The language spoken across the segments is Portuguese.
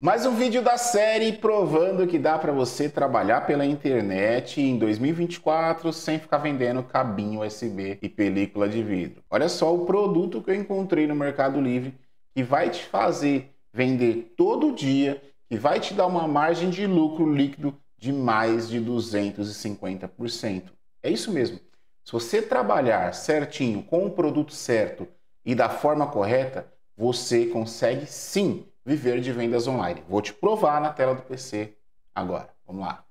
Mais um vídeo da série provando que dá para você trabalhar pela internet em 2024 sem ficar vendendo cabinho USB e película de vidro. Olha só o produto que eu encontrei no Mercado Livre que vai te fazer vender todo dia, que vai te dar uma margem de lucro líquido de mais de 250%. É isso mesmo. Se você trabalhar certinho com o produto certo e da forma correta, você consegue sim viver de vendas online. Vou te provar na tela do PC agora. Vamos lá.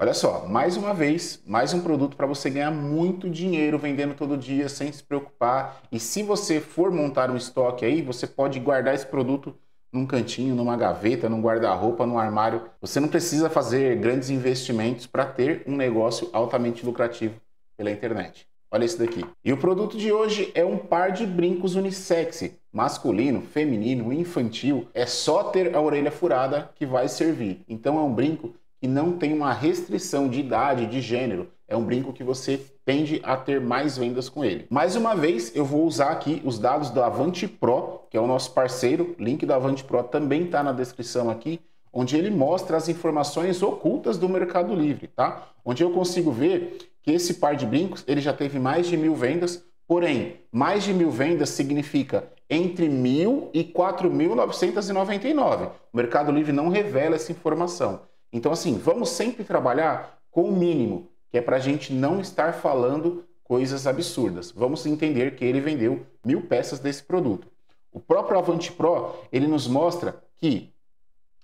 Olha só, mais uma vez, mais um produto para você ganhar muito dinheiro vendendo todo dia sem se preocupar. E se você for montar um estoque aí, você pode guardar esse produto num cantinho, numa gaveta, num guarda-roupa, num armário. Você não precisa fazer grandes investimentos para ter um negócio altamente lucrativo pela internet. Olha esse daqui. E o produto de hoje é um par de brincos unissex, masculino, feminino, infantil. É só ter a orelha furada que vai servir. Então é um brinco que não tem uma restrição de idade, de gênero. É um brinco que você tende a ter mais vendas com ele. Mais uma vez, eu vou usar aqui os dados do Avante Pro, que é o nosso parceiro. Link do Avante Pro também está na descrição aqui, onde ele mostra as informações ocultas do Mercado Livre, tá? Onde eu consigo ver que esse par de brincos ele já teve mais de mil vendas, porém, mais de mil vendas significa entre mil e 4.999. O Mercado Livre não revela essa informação. Então, assim, vamos sempre trabalhar com o mínimo, que é para a gente não estar falando coisas absurdas. Vamos entender que ele vendeu mil peças desse produto. O próprio Avante Pro, ele nos mostra que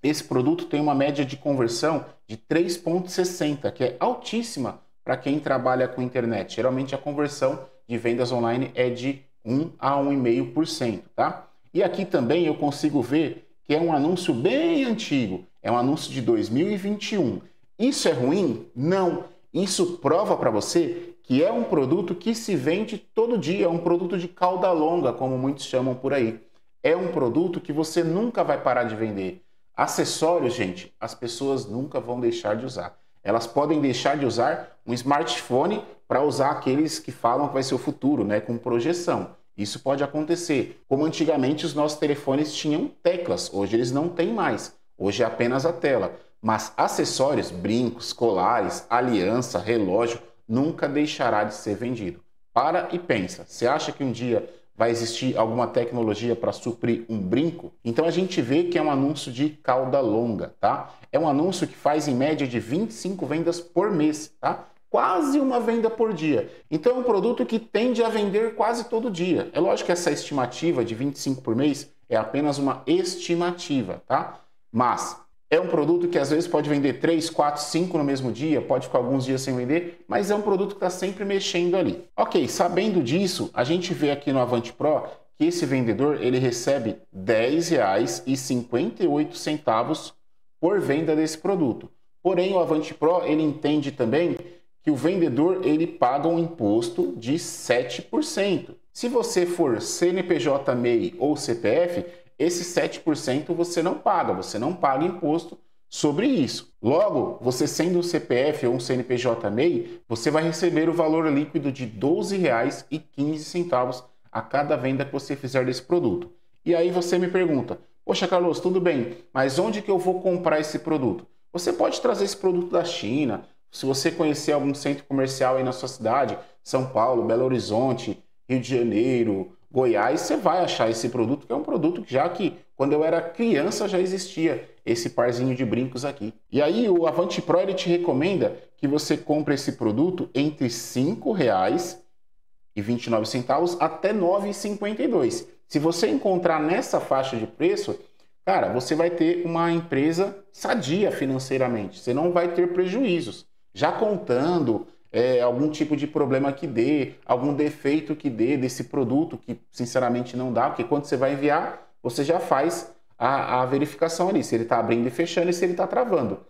esse produto tem uma média de conversão de 3,60, que é altíssima para quem trabalha com internet. Geralmente a conversão de vendas online é de 1 a 1,5%, tá? E aqui também eu consigo ver que é um anúncio bem antigo, é um anúncio de 2021. Isso é ruim? Não. Isso prova para você que é um produto que se vende todo dia, é um produto de cauda longa, como muitos chamam por aí. É um produto que você nunca vai parar de vender. Acessórios, gente, as pessoas nunca vão deixar de usar. Elas podem deixar de usar um smartphone para usar aqueles que falam que vai ser o futuro, né, com projeção. Isso pode acontecer. Como antigamente os nossos telefones tinham teclas, hoje eles não têm mais. Hoje é apenas a tela. Mas acessórios, brincos, colares, aliança, relógio, nunca deixará de ser vendido. Para e pensa. Você acha que um dia vai existir alguma tecnologia para suprir um brinco? Então a gente vê que é um anúncio de cauda longa, tá? É um anúncio que faz em média de 25 vendas por mês, tá? Quase uma venda por dia. Então é um produto que tende a vender quase todo dia. É lógico que essa estimativa de 25 por mês é apenas uma estimativa, tá? Mas é um produto que às vezes pode vender 3, 4, 5 no mesmo dia, pode ficar alguns dias sem vender, mas é um produto que está sempre mexendo ali. Ok, sabendo disso, a gente vê aqui no Avante Pro que esse vendedor ele recebe R$ 10,58 por venda desse produto. Porém, o Avante Pro ele entende também que o vendedor ele paga um imposto de 7%. Se você for CNPJ MEI ou CPF, esse 7% você não paga, você não paga imposto sobre isso. Logo, você sendo um CPF ou um CNPJ MEI, você vai receber o valor líquido de R$ 12,15 a cada venda que você fizer desse produto. E aí você me pergunta: "Poxa, Carlos, tudo bem, mas onde que eu vou comprar esse produto?" Você pode trazer esse produto da China, se você conhecer algum centro comercial aí na sua cidade, São Paulo, Belo Horizonte, Rio de Janeiro, Goiás, você vai achar esse produto, que é um produto que já que quando eu era criança já existia esse parzinho de brincos aqui. E aí o Avante Pro ele te recomenda que você compre esse produto entre R$ 5,29 até R$ 9,52. Se você encontrar nessa faixa de preço, cara, você vai ter uma empresa sadia financeiramente. Você não vai ter prejuízos. Já contando é, algum tipo de problema que dê, algum defeito que dê desse produto, que sinceramente não dá, porque quando você vai enviar, você já faz a, a verificação ali, se ele está abrindo e fechando e se ele está travando.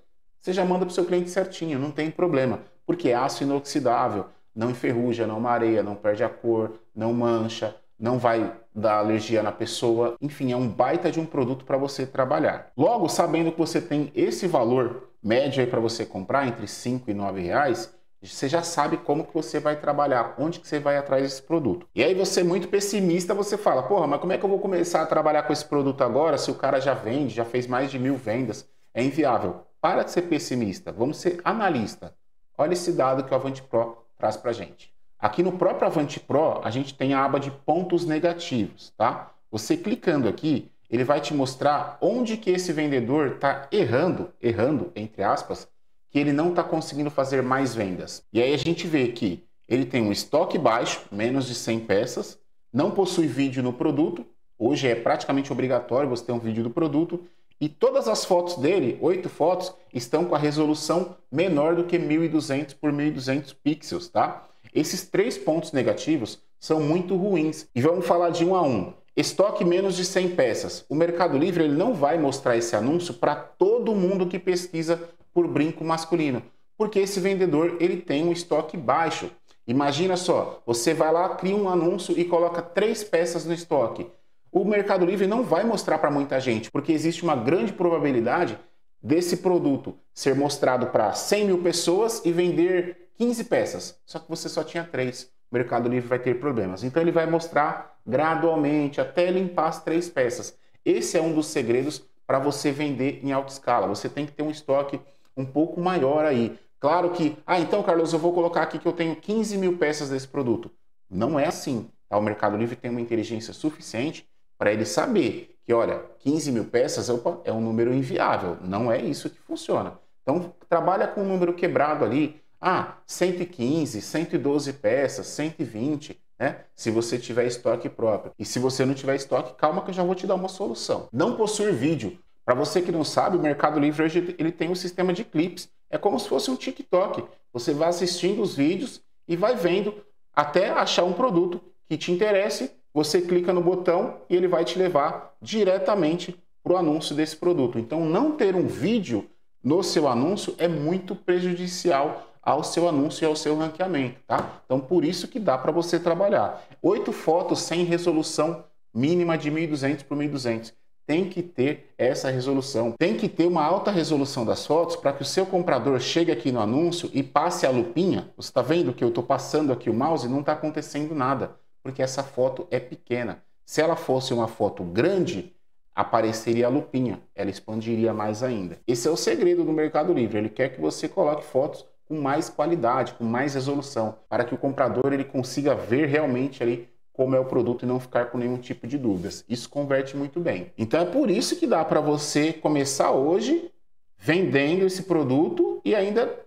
Você já manda para o seu cliente certinho, não tem problema, porque é aço inoxidável, não enferruja, não mareia, não perde a cor, não mancha, não vai dar alergia na pessoa. Enfim, é um baita de um produto para você trabalhar. Logo, sabendo que você tem esse valor médio aí para você comprar, entre 5 e 9 reais, você já sabe como que você vai trabalhar, onde que você vai atrás desse produto. E aí você muito pessimista, você fala, porra, mas como é que eu vou começar a trabalhar com esse produto agora se o cara já vende, já fez mais de mil vendas? É inviável. Para de ser pessimista, vamos ser analista. Olha esse dado que o Avante Pro traz para gente. Aqui no próprio Avante Pro, a gente tem a aba de pontos negativos, tá? Você clicando aqui, ele vai te mostrar onde que esse vendedor está errando, errando, entre aspas, que ele não está conseguindo fazer mais vendas. E aí a gente vê que ele tem um estoque baixo, menos de 100 peças, não possui vídeo no produto, hoje é praticamente obrigatório você ter um vídeo do produto, e todas as fotos dele, oito fotos, estão com a resolução menor do que 1200 por 1200 pixels, tá? Esses três pontos negativos são muito ruins. E vamos falar de um a um. Estoque menos de 100 peças. O Mercado Livre ele não vai mostrar esse anúncio para todo mundo que pesquisa por brinco masculino, porque esse vendedor ele tem um estoque baixo. Imagina só, você vai lá, cria um anúncio e coloca três peças no estoque. O Mercado Livre não vai mostrar para muita gente, porque existe uma grande probabilidade desse produto ser mostrado para 100 mil pessoas e vender 15 peças. Só que você só tinha três. O Mercado Livre vai ter problemas. Então ele vai mostrar gradualmente até limpar as três peças. Esse é um dos segredos para você vender em alta escala. Você tem que ter um estoque um pouco maior aí. Claro que, ah, então, Carlos, eu vou colocar aqui que eu tenho 15 mil peças desse produto. Não é assim. Tá? O Mercado Livre tem uma inteligência suficiente para ele saber que, olha, 15 mil peças opa, é um número inviável. Não é isso que funciona. Então, trabalha com um número quebrado ali. Ah, 115, 112 peças, 120, né? Se você tiver estoque próprio. E se você não tiver estoque, calma que eu já vou te dar uma solução. Não possuir vídeo. Para você que não sabe, o Mercado Livre hoje ele tem um sistema de clips. É como se fosse um TikTok. Você vai assistindo os vídeos e vai vendo até achar um produto que te interesse. Você clica no botão e ele vai te levar diretamente para o anúncio desse produto. Então, não ter um vídeo no seu anúncio é muito prejudicial ao seu anúncio e ao seu ranqueamento, tá? Então, por isso que dá para você trabalhar. Oito fotos sem resolução mínima de 1.200 por 1.200 tem que ter essa resolução. Tem que ter uma alta resolução das fotos para que o seu comprador chegue aqui no anúncio e passe a lupinha. Você está vendo que eu estou passando aqui o mouse e não está acontecendo nada, porque essa foto é pequena. Se ela fosse uma foto grande, apareceria a lupinha, ela expandiria mais ainda. Esse é o segredo do Mercado Livre, ele quer que você coloque fotos com mais qualidade, com mais resolução, para que o comprador ele consiga ver realmente ali como é o produto e não ficar com nenhum tipo de dúvidas. Isso converte muito bem. Então é por isso que dá para você começar hoje vendendo esse produto e ainda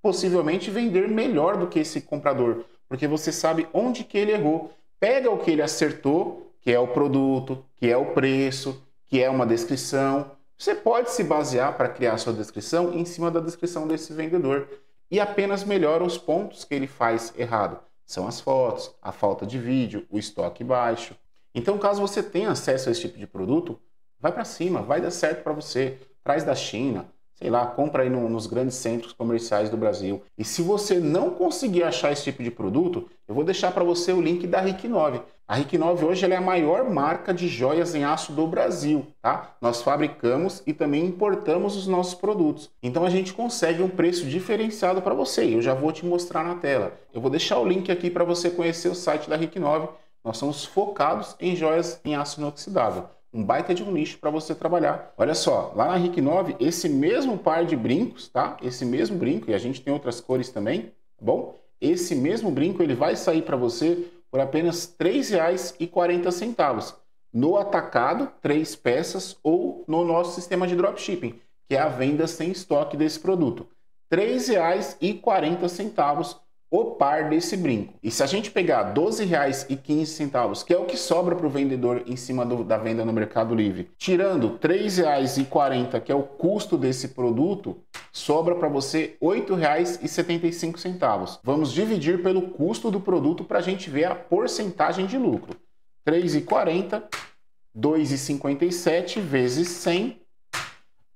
possivelmente vender melhor do que esse comprador, porque você sabe onde que ele errou. Pega o que ele acertou, que é o produto, que é o preço, que é uma descrição. Você pode se basear para criar sua descrição em cima da descrição desse vendedor e apenas melhora os pontos que ele faz errado são as fotos, a falta de vídeo, o estoque baixo. Então, caso você tenha acesso a esse tipo de produto, vai para cima, vai dar certo para você. Traz da China, sei lá, compra aí no, nos grandes centros comerciais do Brasil. E se você não conseguir achar esse tipo de produto, eu vou deixar para você o link da RIC 9. A RIC 9 hoje é a maior marca de joias em aço do Brasil, tá? Nós fabricamos e também importamos os nossos produtos. Então a gente consegue um preço diferenciado para você. Eu já vou te mostrar na tela. Eu vou deixar o link aqui para você conhecer o site da RIC 9. Nós somos focados em joias em aço inoxidável um baita de um nicho para você trabalhar. Olha só, lá na RIC 9, esse mesmo par de brincos, tá? Esse mesmo brinco, e a gente tem outras cores também, tá bom? Esse mesmo brinco, ele vai sair para você por apenas R$ 3,40 no atacado, três peças, ou no nosso sistema de dropshipping, que é a venda sem estoque desse produto. R$ 3,40 o par desse brinco. E se a gente pegar R$ 12,15, que é o que sobra para o vendedor em cima do, da venda no Mercado Livre, tirando R$ 3,40, que é o custo desse produto, sobra para você R$ 8,75. Vamos dividir pelo custo do produto para a gente ver a porcentagem de lucro. R$ 3,40, 2,57 vezes 100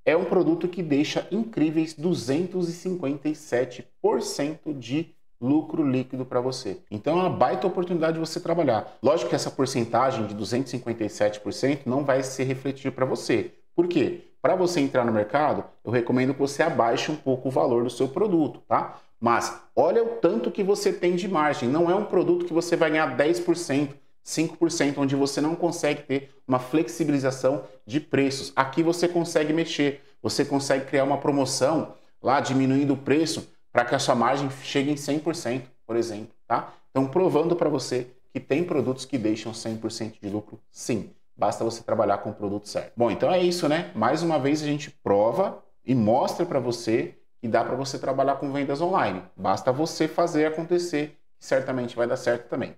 é um produto que deixa incríveis 257% de lucro líquido para você. Então é uma baita oportunidade de você trabalhar. Lógico que essa porcentagem de 257% não vai se refletir para você. Por quê? Para você entrar no mercado, eu recomendo que você abaixe um pouco o valor do seu produto, tá? Mas olha o tanto que você tem de margem. Não é um produto que você vai ganhar 10%, 5%, onde você não consegue ter uma flexibilização de preços. Aqui você consegue mexer, você consegue criar uma promoção lá diminuindo o preço para que a sua margem chegue em 100%, por exemplo, tá? Então provando para você que tem produtos que deixam 100% de lucro, sim. Basta você trabalhar com o produto certo. Bom, então é isso, né? Mais uma vez a gente prova e mostra para você que dá para você trabalhar com vendas online. Basta você fazer acontecer, certamente vai dar certo também.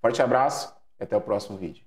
Forte abraço e até o próximo vídeo.